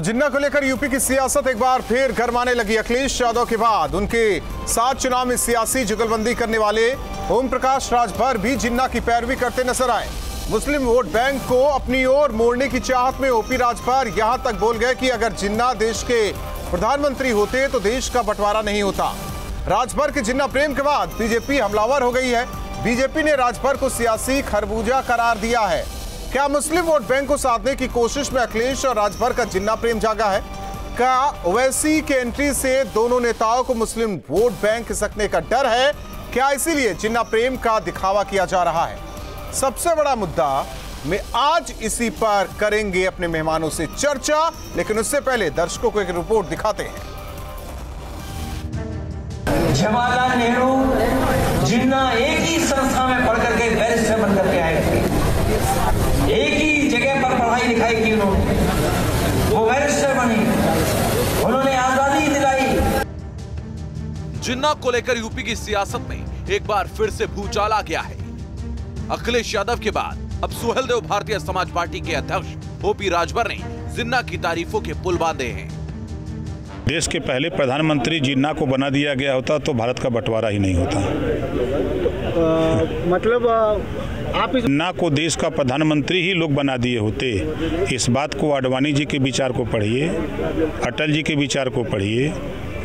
तो जिन्ना को लेकर यूपी की सियासत एक बार फिर गरमाने लगी। अखिलेश यादव के बाद उनके साथ चुनाव में सियासी जुगलबंदी करने वाले ओम प्रकाश राजभर भी जिन्ना की पैरवी करते नज़र आए। मुस्लिम वोट बैंक को अपनी ओर मोड़ने की चाहत में ओपी राजभर यहाँ तक बोल गए कि अगर जिन्ना देश के प्रधानमंत्री होते तो देश का बंटवारा नहीं होता। राजभर के जिन्ना प्रेम के बाद बीजेपी हमलावर हो गई है। बीजेपी ने राजभर को सियासी खरबूजा करार दिया है। क्या मुस्लिम वोट बैंक को साधने की कोशिश में अखिलेश और राजभर का जिन्ना प्रेम जागा है? क्या ओवैसी के एंट्री से दोनों नेताओं को मुस्लिम वोट बैंक खिसकने का डर है? क्या इसीलिए जिन्ना प्रेम का दिखावा किया जा रहा है? सबसे बड़ा मुद्दा, में आज इसी पर करेंगे अपने मेहमानों से चर्चा, लेकिन उससे पहले दर्शकों को एक रिपोर्ट दिखाते हैं। जवाहरलाल नेहरू जिन्ना एक ही संस्था में पढ़ करके बैरिस्टर बन करके आए थे। एक ही जगह पर पढ़ाई लिखाई की उन्होंने। वो बैरिस्टर बनी। उन्होंने आज़ादी दिलाई। जिन्ना को लेकर यूपी की सियासत में एक बार फिर से भूचाल आ गया है। अखिलेश यादव के बाद अब सुहेलदेव भारतीय समाज पार्टी के अध्यक्ष ओपी राजभर ने जिन्ना की तारीफों के पुल बांधे हैं। देश के पहले प्रधानमंत्री जिन्ना को बना दिया गया होता तो भारत का बंटवारा ही नहीं होता। आ, मतलब आप इस जिन्ना को देश का प्रधानमंत्री ही लोग बना दिए होते इस बात को आडवाणी जी के विचार को पढ़िए अटल जी के विचार को पढ़िए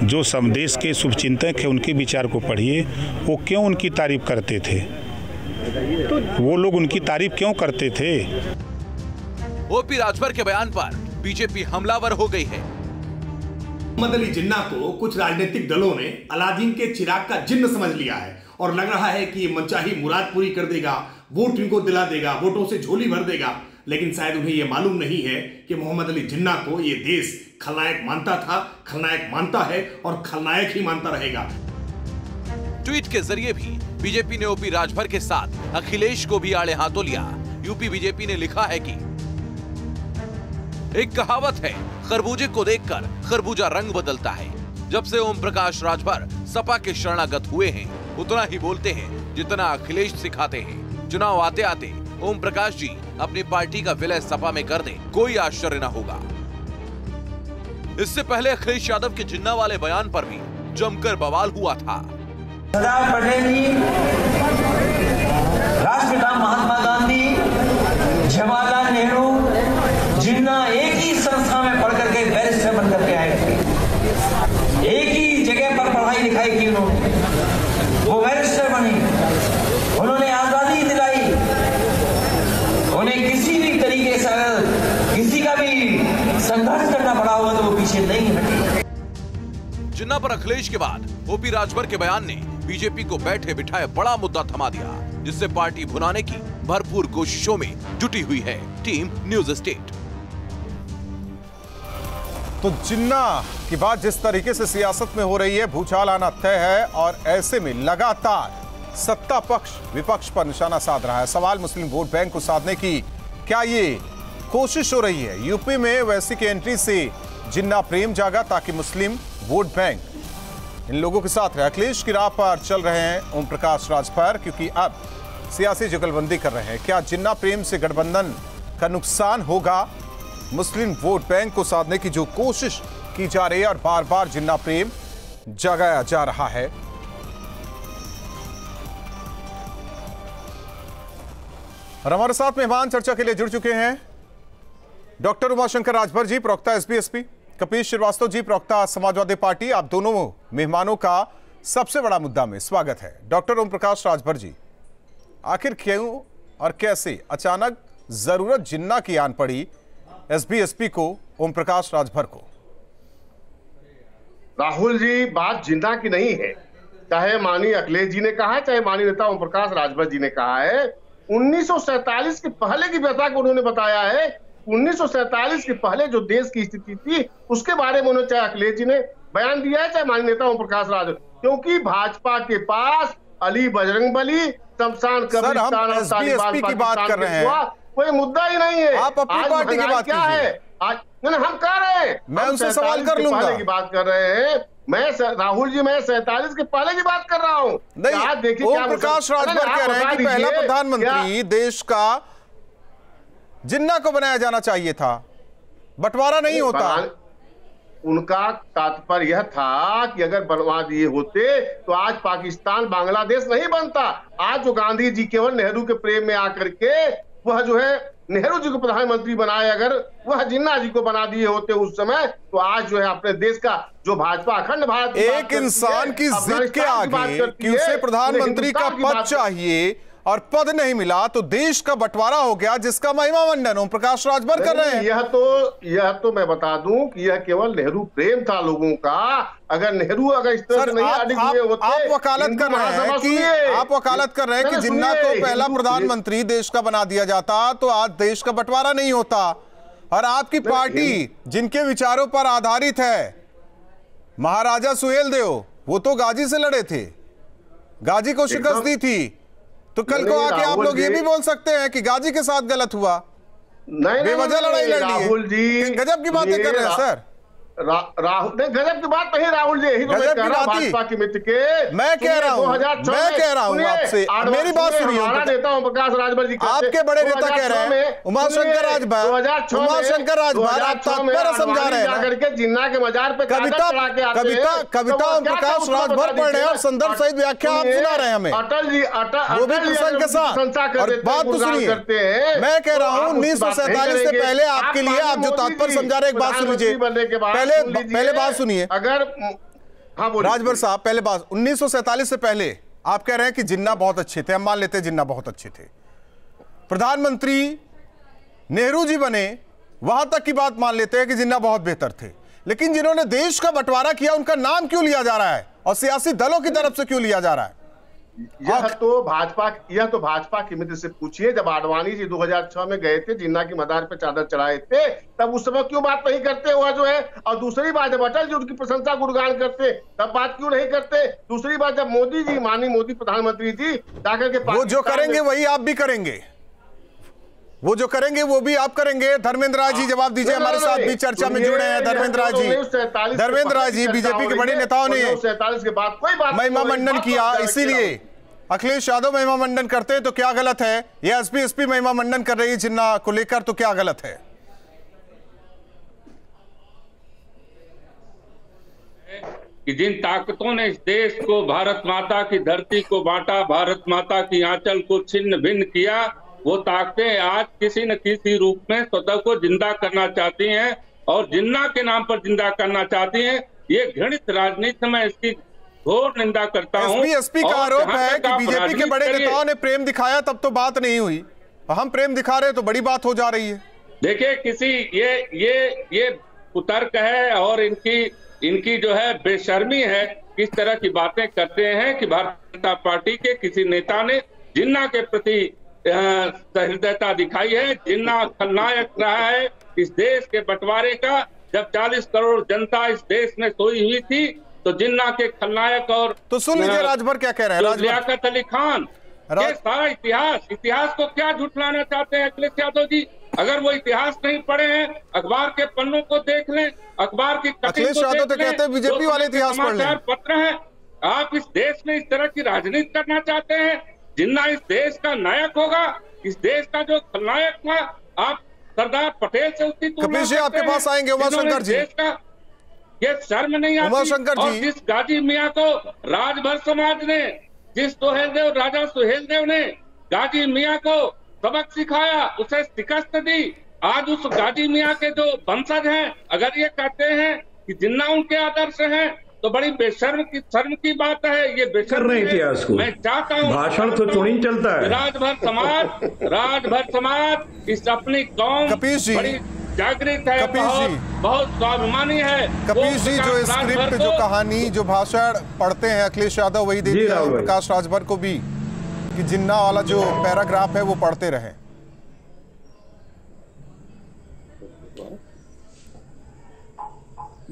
जो समदेश के शुभचिंतक है उनके विचार को पढ़िए वो क्यों उनकी तारीफ़ करते थे? तो वो लोग उनकी तारीफ़ क्यों करते थे? ओपी राजभर के बयान पर बीजेपी हमलावर हो गई है। अली जिन्ना को कुछ राजनीतिक दलों ने अलादीन के चिराग का जिन्न समझ लिया है और लग रहा है कि ये मनचाही मुराद पूरी कर देगा, वोट इनको दिला देगा, वोटों से झोली भर देगा। लेकिन शायद उन्हें यह मालूम नहीं है कि मोहम्मद अली जिन्ना को ये देश खलनायक मानता था, खलनायक मानता है और खलनायक ही मानता रहेगा। ट्वीट के ज़रिए भी बीजेपी ने ओपी राजभर के साथ अखिलेश को भी आड़े हाथों लिया। यूपी बीजेपी ने लिखा है कि एक कहावत है खरबूजे को देखकर खरबूजा रंग बदलता है। जब से ओम प्रकाश राजभर सपा के शरणागत हुए हैं, उतना ही बोलते हैं, जितना अखिलेश सिखाते हैं। चुनाव आते आते ओम प्रकाश जी अपनी पार्टी का विलय सपा में कर दे, कोई आश्चर्य न होगा। इससे पहले अखिलेश यादव के जिन्ना वाले बयान पर भी जमकर बवाल हुआ था। राष्ट्रपिता महात्मा गांधी, जवाहरलाल नेहरू, जिन्ना एक ही संस्था में पढ़ करके बैरिस्टर बन करके आए थे एक ही पर पढ़ाई उन्होंने वो बैरिस्टर बनी। उन्होंने आज़ादी दिलाई। उन्हें किसी भी तरीके से किसी का भी संघर्ष करना पड़ा होगा तो वो पीछे नहीं हटे। जिन्ना पर अखिलेश के बाद ओपी राजभर के बयान ने बीजेपी को बैठे बिठाए बड़ा मुद्दा थमा दिया, जिससे पार्टी भुनाने की भरपूर कोशिशों में जुटी हुई है। टीम न्यूज़ स्टेट तो जिन्ना की बात जिस तरीके से सियासत में हो रही है, भूचाल आना तय है और ऐसे में लगातार सत्ता पक्ष, विपक्ष पर निशाना साध रहा है। सवाल मुस्लिम वोट बैंक को साधने की क्या ये कोशिश हो रही है? यूपी में वैसी की एंट्री से जिन्ना प्रेम जागा ताकि मुस्लिम वोट बैंक इन लोगों के साथ रहे। अखिलेश की राह पर चल रहे हैं ओम प्रकाश राजभर, क्योंकि अब सियासी जुगलबंदी कर रहे हैं। क्या जिन्ना प्रेम से गठबंधन का नुकसान होगा? मुस्लिम वोट बैंक को साधने की जो कोशिश की जा रही है और बार बार जिन्ना प्रेम जगाया जा रहा है। और हमारे साथ मेहमान चर्चा के लिए जुड़ चुके हैं डॉक्टर उमाशंकर राजभर जी, प्रवक्ता एसबीएसपी कपीश श्रीवास्तव जी, प्रवक्ता समाजवादी पार्टी। आप दोनों मेहमानों का सबसे बड़ा मुद्दा में स्वागत है। डॉक्टर ओम प्रकाश राजभर जी, आखिर क्यों और कैसे अचानक ज़रूरत जिन्ना की आन पड़ी एसबीएसपी को ओम प्रकाश राजभर को। राहुल जी बात ज़िंदा की नहीं है। चाहे माननीय अखिलेश जी ने कहा है चाहे माननीय नेता ओम प्रकाश राजभर जी ने कहा है उन्नीस के पहले की व्यथा को उन्होंने बताया है। उन्नीस के पहले जो देश की स्थिति थी उसके बारे में उन्होंने चाहे अखिलेश जी ने बयान दिया है चाहे माननीय नेता ओम प्रकाश राज क्योंकि भाजपा के पास अली बजरंग बली शमशान कब्रिस्तान की बात कर रहे हैं। कोई मुद्दा ही नहीं है। आप अपनी पार्टी की बात क्या है? आज नहीं, हम कह रहे हैं। मैं उनसे सवाल कर लूँगा। की बात कर रहे हैं। मैं राहुल जी मैं सैतालीस के पहले की बात कर रहा हूँ। नहीं आज देखिए ओम प्रकाश राजभर कह रहे हैं कि पहला प्रधानमंत्री देश का जिन्ना को बनाया जाना चाहिए था। बंटवारा नहीं होता। उनका तात्पर्य यह था कि अगर बनवा दिए होते तो आज पाकिस्तान बांग्लादेश नहीं बनता। आज जो गांधी जी केवल नेहरू के प्रेम में आकर के वह जो है नेहरू जी को प्रधानमंत्री बनाए अगर वह जिन्ना जी को बना दिए होते उस समय तो आज जो है अपने देश का जो भाजपा अखंड भारत एक इंसान की जिद के आगे कि उसे प्रधानमंत्री का पद चाहिए और पद नहीं मिला तो देश का बंटवारा हो गया जिसका महिमा मंडन ओम प्रकाश राजभर कर रहे हैं। यह तो यह तो मैं बता दूँ कि यह केवल नेहरू प्रेम था लोगों का। अगर नेहरू अगर इस तरह नहीं आप, आप, होते आप वकालत कर रहे हैं कि आप वकालत कर रहे हैं कि जिन्ना को पहला प्रधानमंत्री देश का बना दिया जाता तो आज देश का बंटवारा नहीं होता। और आपकी पार्टी जिनके विचारों पर आधारित है महाराजा सुहेल देव वो तो गाजी से लड़े थे। गाजी को शिकस्त दी थी। तो कल को आके आप लोग ये भी बोल सकते हैं कि गाजी के साथ गलत हुआ। नहीं, नहीं, बेवजह नहीं, लड़ाई नहीं, लड़ ली नहीं राहुल जी गजब की बातें कर रहे हैं सर। रा, राहुल नहीं गजब की बात नहीं राहुल जी यही तो मैं कह रहा हूँ बात ही। भाजपा के मित्र के। मैं कह रहा हूँ, 2006 मैं कह रहा हूँ आपसे, मेरी बात सुनिए, हमारा नेता ओम प्रकाश राजभर जी आपके बड़े नेता कह रहे हैं। 2006 में- उमाशंकर सुनिए, राजभर 2006 में- उमाशंकर राजभर आप 2006 तात्पर्य समझा रहे हैं ना? जाकर के जिन्ना के मजार पे कविता कविता कविता तो ओम प्रकाश राजभर पढ़ रहे हैं और संदर्भ सहित व्याख्या आप सुना रहे हैं हमें। अटल जी अटल वो भी प्रसंग के साथ। और बात तो सुनिए। मैं कह रहा तो हूँ आप उसकी बात नहीं 1947 से पहले आपके लिए आप जो तात्पर्य समझा रहे एक बात सुन लीजिए पहले पहले बात सुनिए। अगर हाँ बोलिए। राजभर साहब पहले बात। 1947 से पहले आप कह रहे हैं कि जिन्ना बहुत अच्छे थे हम मान लेते हैं जिन्ना बहुत अच्छे थे। प्रधानमंत्री नेहरू जी बने वहाँ तक की बात मान लेते हैं कि जिन्ना बहुत बेहतर थे। लेकिन जिन्होंने देश का बंटवारा किया उनका नाम क्यों लिया जा रहा है? और सियासी दलों की तरफ़ से क्यों लिया जा रहा है? यह तो भाजपा यह तो भाजपा की मित्र से पूछिए जब आडवाणी जी 2006 में गए थे जिन्ना की मदार पे चादर चढ़ाए थे तब उस समय क्यों बात नहीं करते हुआ जो है? और दूसरी बात जब अटल जी उनकी प्रशंसा गुणगान करते तब बात क्यों नहीं करते? दूसरी बात जब मोदी जी माननीय मोदी प्रधानमंत्री जी जाकर के वो जो करेंगे वही आप भी करेंगे। वो जो करेंगे वो भी आप करेंगे। धर्मेंद्र राज जी जवाब दीजिए हमारे साथ भी चर्चा में जुड़े हैं। धर्मेंद्र राज जी। धर्मेंद्र राज जी बीजेपी के बड़े नेताओं ने 1947 के बाद कोई बात महिमा मंडन किया इसीलिए। अखिलेश यादव महिमा मंडन करते हैं तो क्या गलत है? ये एसपी एसपी महिमा मंडन कर रही है जिन्ना को लेकर तो क्या गलत है? कि जिन ताकतों ने इस देश को भारत माता की धरती को बांटा भारत माता की आंचल को छिन्न भिन्न किया वो ताकतें आज किसी न किसी रूप में स्वतः को ज़िंदा करना चाहती हैं और जिन्ना के नाम पर ज़िंदा करना चाहती हैं ये घृणित राजनीति में इसकी घोर निंदा करता हूँ। एसपी का आरोप है कि बीजेपी के बड़े नेताओं ने प्रेम दिखाया तब तो बात नहीं हुई। हम प्रेम दिखा रहे तो बड़ी बात हो जा रही है। देखिए किसी ये ये ये कुतर्क है और इनकी इनकी जो है बेशर्मी है किस तरह की बातें करते हैं कि भारतीय जनता पार्टी के किसी नेता ने जिन्ना के प्रति सहृदयता दिखाई है जिन्ना खलनायक रहा है इस देश के बंटवारे का जब 40 करोड़ जनता इस देश में सोई हुई थी तो जिन्ना के खलनायक और तो सुन लीजिए राजभर क्या कह रहे हैं? लियाकत अली खान ये सारा इतिहास इतिहास को क्या झुठलाना चाहते हैं अखिलेश यादव जी? अगर वो इतिहास नहीं पढ़े हैं अखबार के पन्नों को देख लें अखबार की अखिलेश यादव तो कहते हैं बीजेपी वाले इतिहास पढ़ लें। पत्र है। आप इस देश में इस तरह की राजनीति करना चाहते हैं जिन्ना इस देश का नायक होगा इस देश का जो खलनायक था आप सरदार पटेल से उसकी तुलना कपिल जी, आपके पास आएँगे, उमा जिन्होंने शंकर इस जी। देश का ये शर्म नहीं आती उमा शंकर और जी। जिस गाजी मियाँ को राजभर समाज ने जिस सुहेल देव राजा सुहेल देव ने गाजी मियाँ को सबक सिखाया उसे शिकस्त दी आज उस गाजी मियाँ के जो वंशज हैं अगर ये कहते हैं कि जिन्ना उनके आदर्श हैं तो बड़ी बेशर्म की शर्म की बात है ये बेशर्म रहे हैं है। इतिहास को। मैं चाहता हूँ भाषण तो थोड़ी ही चलता है। राजभर समाज राजभर समाज इस अपनी कौम कपीश जी। बड़ी जागृत है कपीश बहुत जी। बहुत स्वाभिमानी है कपिल जी जो स्क्रिप्ट जो कहानी जो भाषण पढ़ते हैं अखिलेश यादव वही दे जी, दिया प्रकाश राजभर को भी कि जिन्ना वाला जो पैराग्राफ है वो पढ़ते रहे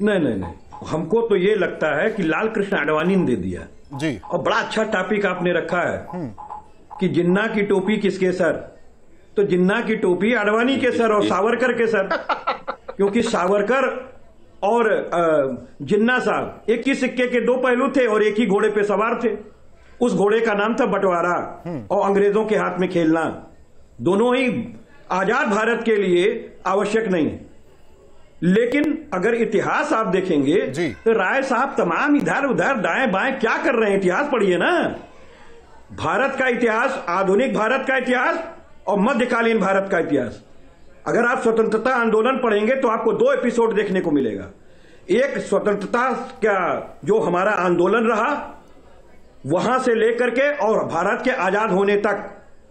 नहीं नहीं नहीं हमको तो ये लगता है कि लाल कृष्ण आडवाणी ने दे दिया। जी। और बड़ा अच्छा टॉपिक आपने रखा है कि जिन्ना की टोपी किसके सर? तो जिन्ना की टोपी आडवाणी के सर और सावरकर के सर। क्योंकि सावरकर और जिन्ना साहब एक ही सिक्के के दो पहलू थे और एक ही घोड़े पे सवार थे। उस घोड़े का नाम था बंटवारा और अंग्रेज़ों के हाथ में खेलना। दोनों ही आज़ाद भारत के लिए आवश्यक नहीं। लेकिन अगर इतिहास आप देखेंगे तो राय साहब तमाम इधर उधर दाएँ बाएँ क्या कर रहे हैं? इतिहास पढ़िए ना। भारत का इतिहास आधुनिक भारत का इतिहास और मध्यकालीन भारत का इतिहास। अगर आप स्वतंत्रता आंदोलन पढ़ेंगे तो आपको दो एपिसोड देखने को मिलेगा। एक स्वतंत्रता का जो हमारा आंदोलन रहा वहाँ से लेकर के और भारत के आज़ाद होने तक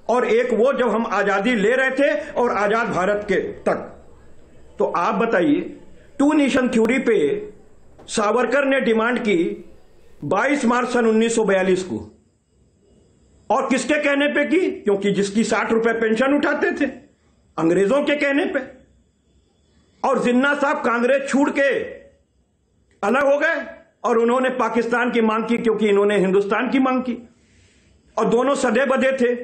और एक वो जब हम आज़ादी ले रहे थे और आज़ाद भारत के तक। तो आप बताइए, टू नेशन थ्योरी पे सावरकर ने डिमांड की 22 मार्च सन 1942 को। और किसके कहने पे की? क्योंकि जिसकी साठ रुपए पेंशन उठाते थे, अंग्रेज़ों के कहने पे। और जिन्ना साहब कांग्रेस छूट के अलग हो गए, और उन्होंने पाकिस्तान की मांग की क्योंकि इन्होंने हिंदुस्तान की मांग की। और दोनों सदे बदे थे।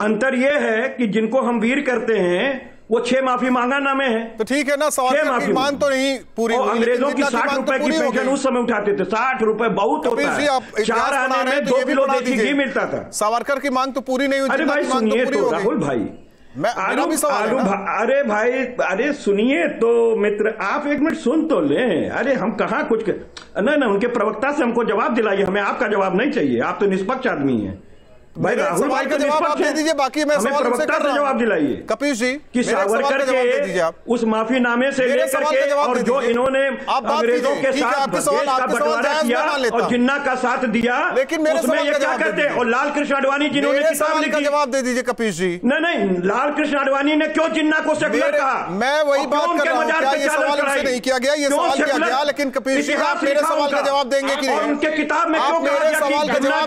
अंतर यह है कि जिनको हम वीर करते हैं वो छह माफ़ी मांगा नामे है। तो ठीक है ना छह माफ़ी मांग तो नहीं पूरी अंग्रेज़ों की साठ तो रुपए की पेंशन उस समय उठाते थे साठ रुपए बहुत होता है। चार आने में तो दो किलो देसी घी मिलता था। सावरकर की मांग तो पूरी नहीं हुई अरे भाई तो सुनिए तो राहुल भाई। मैं- आलू भी सवाल आलू भा- अरे भाई अरे सुनिए तो मित्र आप एक मिनट सुन तो लें। अरे हम कहा कुछ कर... नहीं ना उनके प्रवक्ता से हमको जवाब दिलाइए हमें आपका जवाब नहीं चाहिए आप तो निष्पक्ष आदमी हैं। भाई राहुल सवाल का जवाब आप दे दीजिए बाकी मैं सवाल उनसे कर रहा जवाब। दिलाइए। कपिल जी कि सावरकर जवाब दे दीजिए के उस माफीनामे से लेकर के जवाब और दे जो इन्होंने अंग्रेज़ों। के साथ बंटवारा किया और जिन्ना का साथ दिया लेकिन मेरे उसमें ये क्या। और लाल कृष्ण आडवाणी जिन्होंने किताब लिखी। जवाब दे दीजिए कपिल जी। नहीं नहीं लाल कृष्ण आडवाणी ने क्यों जिन्ना को सेकुलर कहा? मैं वही बात कर रहा हूँ, क्या ये सवाल उनसे नहीं किया गया? ये सवाल किया गया, लेकिन कपिल जी, आप मेरे सवाल का जवाब देंगे कि उनके किताब में क्यों कहा गया कि जिन्ना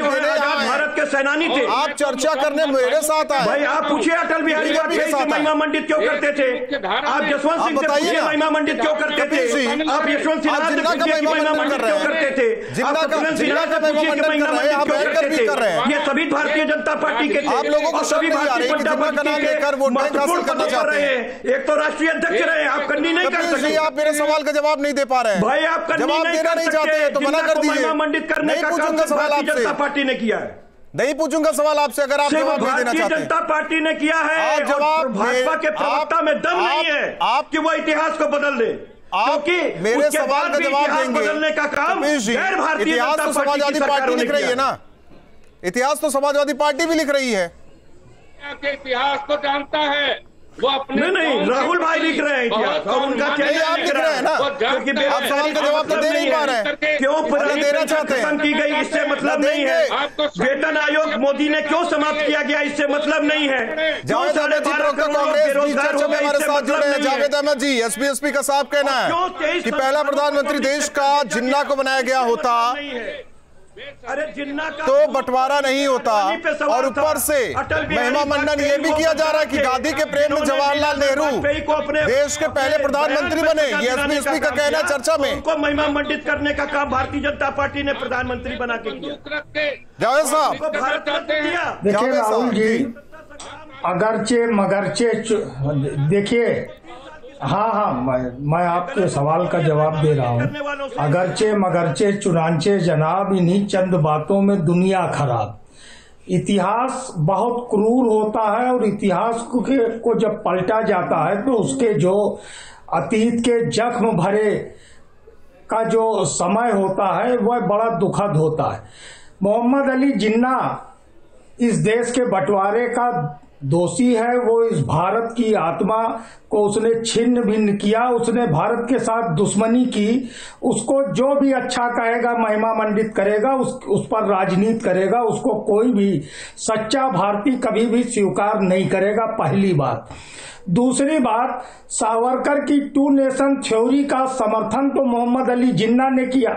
भारत के सेनानी थे आप चर्चा करने मेरे साथ आए। भाई आप पूछिए अटल बिहारी वाजपेयी से साथ महिमा मंडित क्यों करते थे? आप जसवंत सिंह से बताइए। पूछिए महिमा मंडित क्यों करते थे? आप यशवंत सिन्हा से का पूछिए महिमा मंडित क्यों करते थे? आप का- कपिल सिन्हा का से पूछिए कि महिमा महिमा कर रहे हैं, मंडित आप क्यों करते भी कर रहे हैं। थे ये सभी भारतीय जनता पार्टी के थे। आप लोगों को सभी भारतीय जनता पार्टी नाम के लेकर वोट बैंक हासिल महत्वपूर्ण करना पदों पर रहे। हैं। एक तो राष्ट्रीय अध्यक्ष रहे आप कन्नी नहीं कर सकते। आप मेरे सवाल का जवाब नहीं दे पा रहे हैं। भाई आप कन्नी जवाब नहीं देना कर नहीं सकते। चाहते हैं तो मना कर दीजिए महिमा मंडित करने का काम भारतीय जनता पार्टी ने किया है नहीं पूछूँगा सवाल आपसे अगर आप जवाब नहीं देना भारतीय चाहते। जनता पार्टी ने किया है आप जवाब भाजपा के प्रवक्ता में दम नहीं है आप- कि वो इतिहास को बदल दे। आपकी मेरे सवाल का जवाब देंगे। बदलने का काम गैर भारतीय इतिहास तो समाजवादी पार्टी लिख रही है ना। इतिहास तो समाजवादी पार्टी भी लिख रही है। इतिहास को जानता है। वो अपने नहीं नहीं राहुल भाई लिख रहे हैं इतिहास और उनका चेहरा आप लिख रहे हैं। ना। क्योंकि आप सवाल का जवाब तो दे नहीं पा रहे हैं। क्यों मतलब पुरानी देना चाहते हैं। की गई इससे मतलब नहीं है। वेतन आयोग मोदी ने क्यों समाप्त किया गया इससे मतलब नहीं है। क्यों जावेद साढ़े अहमद जी बारह प्रवक्ता करोड़ कांग्रेस भी चर्चा में हमारे साथ जुड़े मतलब हैं। जावेद अहमद जी एसपी का साफ़ कहना है कि पहला प्रधानमंत्री देश का जिन्ना को बनाया गया होता नहीं है। अरे जिन्ना का तो बंटवारा नहीं होता। और ऊपर से अटल महिमा मंडन ये भी किया जा रहा है कि गांधी के प्रेम में जवाहरलाल नेहरू को अपने- देश के पहले प्रधानमंत्री बने। ये एसपी का कहना चर्चा में। उनको महिमा मंडित करने का काम भारतीय जनता पार्टी ने प्रधानमंत्री बना के किया। जावेद साहब। देखिए राहुल जी जी। अगरचे मगरचे देखिए हाँ हाँ मैं मैं आपके सवाल का जवाब दे रहा हूँ। अगरचे मगरचे चुनाचे जनाब इन्हीं चंद बातों में दुनिया खराब। इतिहास बहुत क्रूर होता है और इतिहास को, जब पलटा जाता है तो उसके जो अतीत के जख्म भरे का जो समय होता है वह बड़ा दुखद होता है। मोहम्मद अली जिन्ना इस देश के बंटवारे का दोषी है वो इस भारत की आत्मा को उसने छिन्न भिन्न किया, उसने भारत के साथ दुश्मनी की, उसको जो भी अच्छा कहेगा, महिमा मंडित करेगा, उस उस पर राजनीति करेगा, उसको कोई भी सच्चा भारतीय कभी भी स्वीकार नहीं करेगा, पहली बात। दूसरी बात सावरकर की टू नेशन थ्योरी का समर्थन तो मोहम्मद अली जिन्ना ने किया।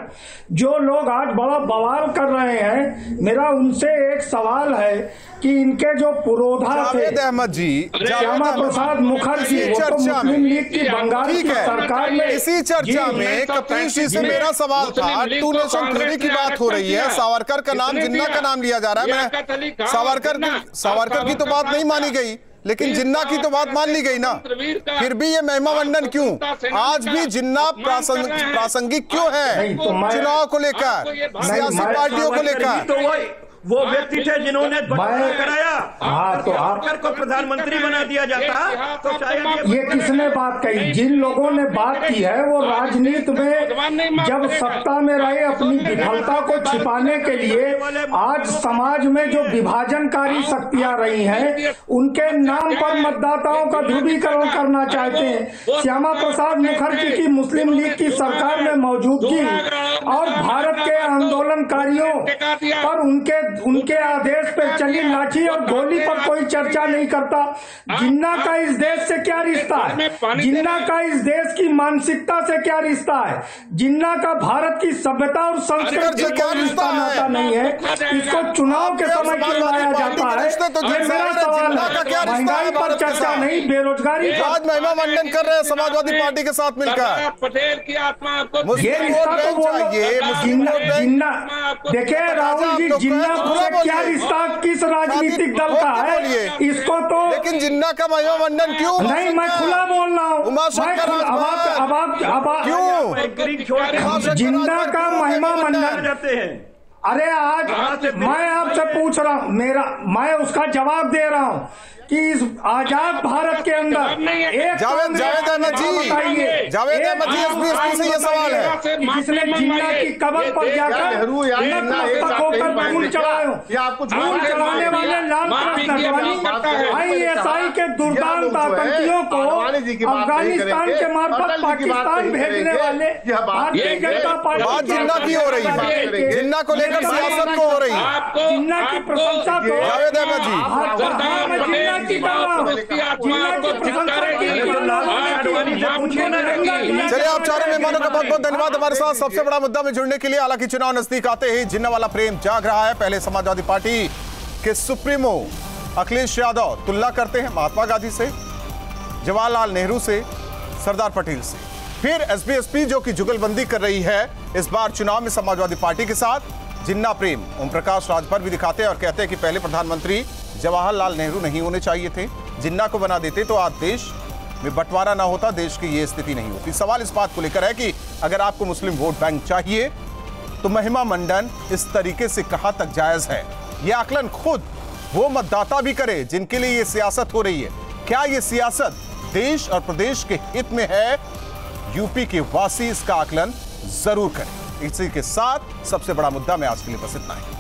जो लोग आज बड़ा बवाल कर रहे हैं मेरा उनसे एक सवाल है कि इनके जो पुरोधा थे अहमद जी श्यामा प्रसाद मुखर्जी वो तो चर्चा मुस्लिम में। लीग की बंगाल की सरकार में इसी चर्चा में कपिल जी से मेरा सवाल था। टू नेशन थ्योरी की बात हो रही है। सावरकर का नाम जिन्ना का नाम लिया जा रहा है। मैं सावरकर की सावरकर की तो बात नहीं मानी गई। लेकिन जिन्ना की तो बात मान ली गई ना फिर भी ये महिमा मंडन क्यों आज भी जिन्ना हैं। प्रासंगिक क्यों है तो चुनाव को लेकर सियासी पार्टियों को लेकर तो वही वो व्यक्ति थे जिन्होंने कराया। हाँ, तो आप- को प्रधानमंत्री बना दिया जाता। तो शायद ये किसने बात कही? जिन लोगों ने बात की है वो राजनीति में जब सत्ता में रहे अपनी विफलता को छिपाने के लिए आज समाज में जो विभाजनकारी शक्तियाँ रही हैं उनके नाम पर मतदाताओं का ध्रुवीकरण करना चाहते हैं। श्यामा प्रसाद मुखर्जी की मुस्लिम लीग की सरकार में मौजूदगी और भारत के आंदोलनकारियों पर उनके उनके आदेश पे चली लाठी और गोली पर कोई चर्चा नहीं करता। जिन्ना का इस देश से क्या रिश्ता है? जिन्ना का इस देश की मानसिकता से क्या रिश्ता है? जिन्ना का भारत की सभ्यता और संस्कृति से क्या रिश्ता नाता नहीं है। इसको चुनाव के समय क्यों लाया जाता है? ये मेरा सवाल है। महँगाई पर चर्चा नहीं बेरोजगारी आज महिमा मंडन कर रहे हैं समाजवादी पार्टी के साथ मिलकर। पटेल की आत्मा को मुस्लिम ये रिश्ता तो वो जिन्ना देखिए राहुल जी जिन्ना। क्या रिश्ता किस राजनीतिक दल का है। इसको तो लेकिन जिन्ना का महिमा मंडन क्यों? नहीं मैं खुला बोल रहा हूँ। जिन्ना का महिमा मंडन जाते हैं? अरे आज मैं आपसे पूछ रहा हूँ मेरा मैं उसका जवाब दे रहा हूँ कि इस आज़ाद भारत के अंदर एक जावेद जावेद अहमद जी। बताइए जावेद अहमद जी एसपी एसपी से ये सवाल है। जिसने जिन्ना की कबर पर जाकर नेहरू या नत जिन्ना एक मस्तक साथ होकर फूल चढ़ाए आपको फूल झूठ चढ़ाने वाले लाल आईएसआई के दुर्दांत है, आतंकियों को अफ़गानिस्तान के मार्फत पाकिस्तान नहीं भेजने वाले भारतीय जनता पार्टी बात जिन्ना की हो रही है। के- जिन्ना को लेकर के- सियासत को हो रही है। आपको जिन्ना की प्रशंसा तो जावेद अहमद जी। सरदार पटेल कि- चलिए आप चारों मेहमानों का बहुत बहुत धन्यवाद। हमारे साथ सबसे बड़ा मुद्दा में जुड़ने के लिए हालाँकि चुनाव नज़दीक आते ही जिन्ना वाला प्रेम जाग रहा है। पहले समाजवादी पार्टी के सुप्रीमो अखिलेश यादव तुलना करते हैं महात्मा गांधी से जवाहरलाल नेहरू से सरदार पटेल से। फिर एसबीएसपी जो कि जुगलबंदी कर रही है इस बार चुनाव में समाजवादी पार्टी के साथ जिन्ना प्रेम ओम प्रकाश राजभर भी दिखाते हैं और कहते हैं कि पहले प्रधानमंत्री जवाहरलाल नेहरू नहीं होने चाहिए थे। जिन्ना को बना देते तो आज देश में बंटवारा ना होता, देश की ये स्थिति नहीं होती। सवाल इस बात को लेकर है कि अगर आपको मुस्लिम वोट बैंक चाहिए तो महिमा मंडन इस तरीके से कहाँ तक जायज़ है? यह आकलन खुद वो मतदाता भी करे जिनके लिए ये सियासत हो रही है। क्या ये सियासत देश और प्रदेश के हित में है? यूपी के वासी इसका आकलन ज़रूर करें। इसी के साथ सबसे बड़ा मुद्दा मैं आज के लिए बस इतना ही।